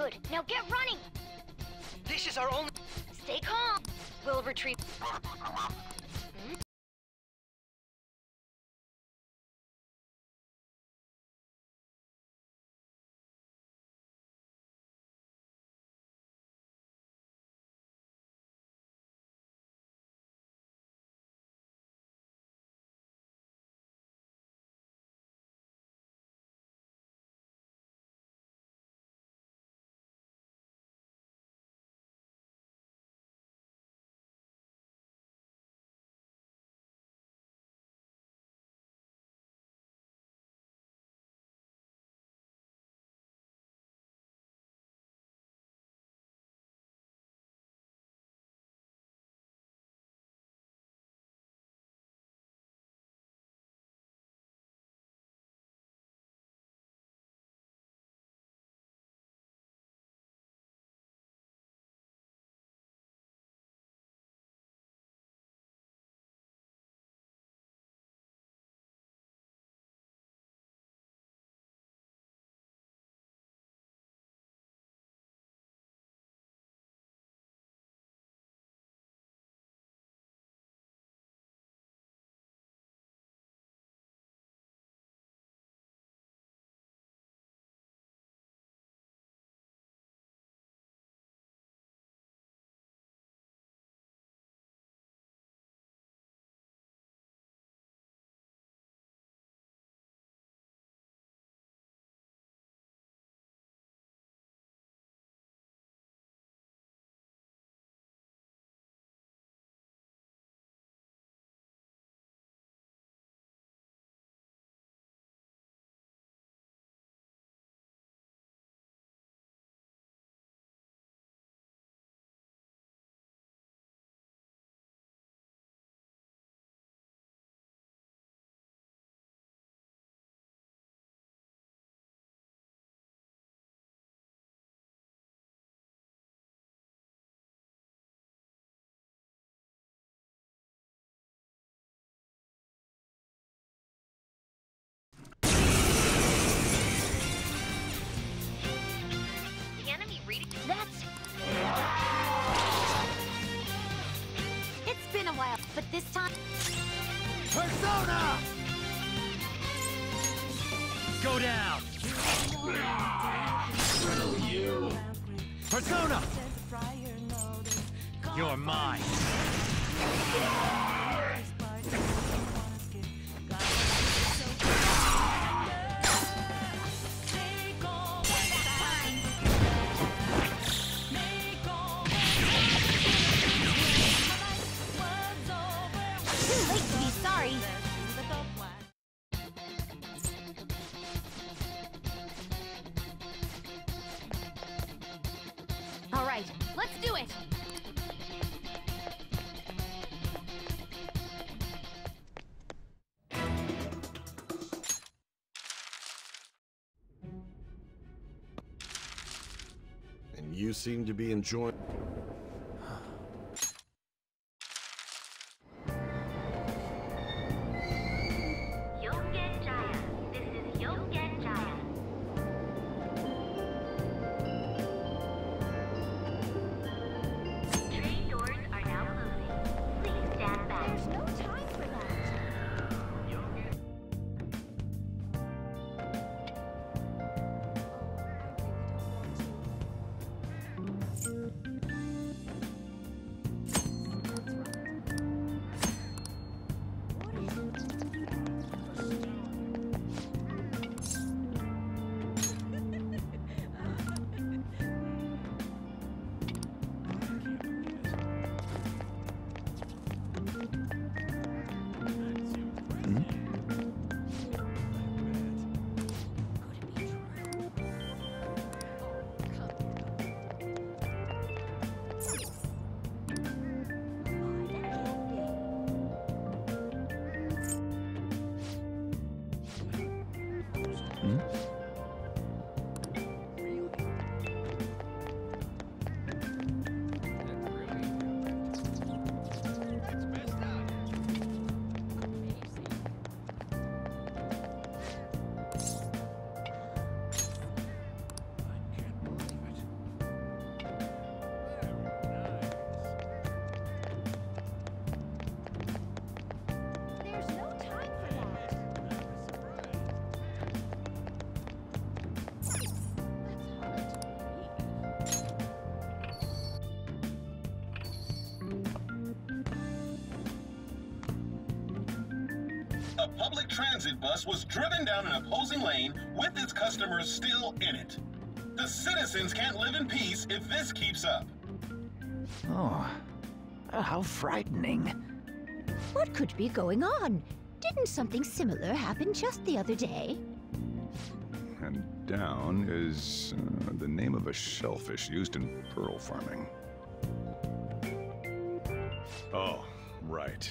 Good. Now get running! This is our only... Stay calm. We'll retrieve... Persona! Go down! Persona! You're mine! Do it. And you seem to be enjoying. 嗯。A public transit bus was driven down an opposing lane with its customers still in it. The citizens can't live in peace if this keeps up. Oh, how frightening. What could be going on? Didn't something similar happen just the other day? And down is uh, the name of a shellfish used in pearl farming. Oh, right.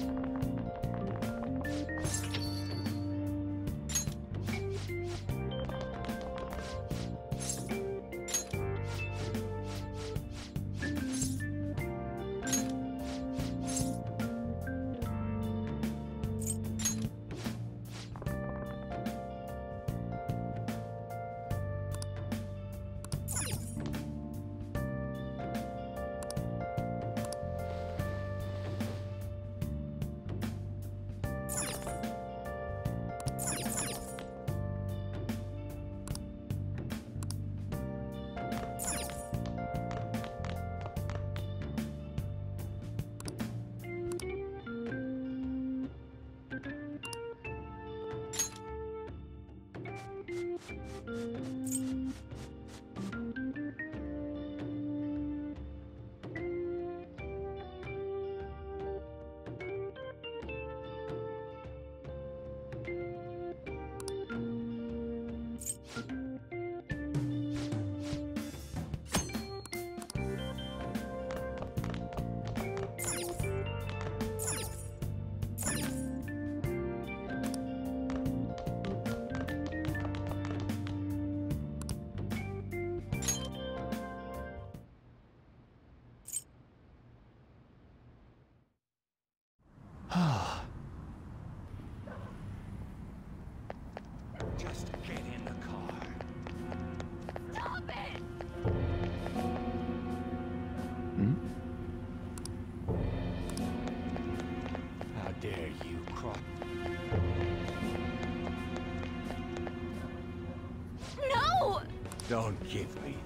Don't give me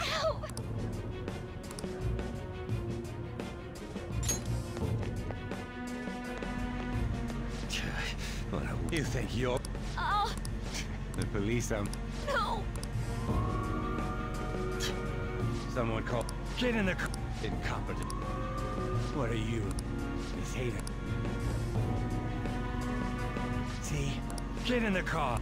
Ow! What You think you're Oh, the police? Um, no! someone called... Get in the car. Incompetent. What are you, Miss Hayden? See? Get in the car.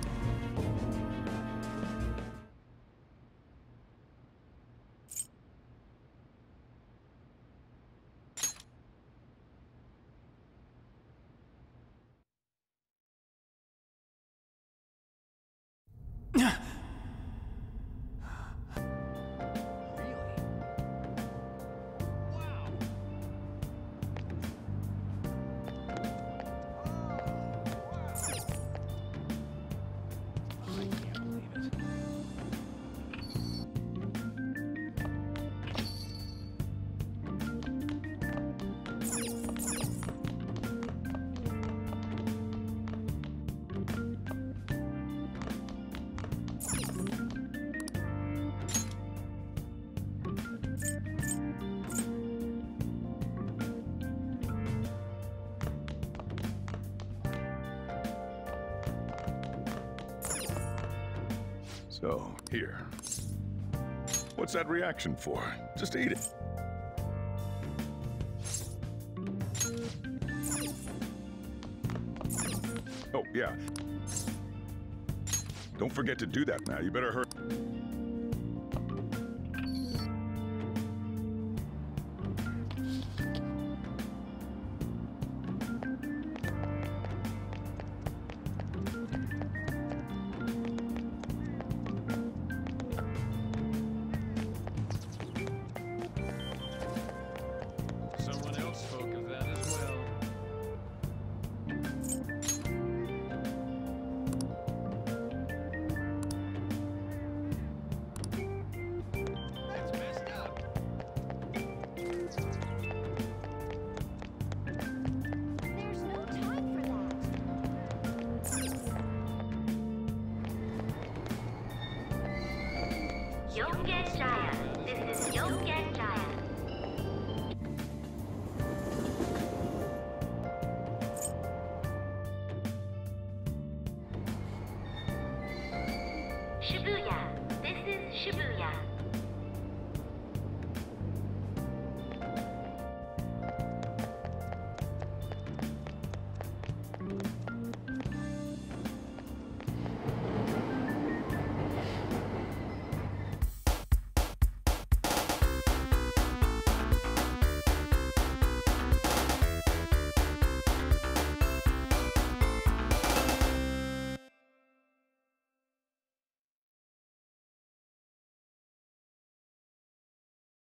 So, here. What's that reaction for? Just eat it. Oh, yeah. Don't forget to do that now. You better hurry.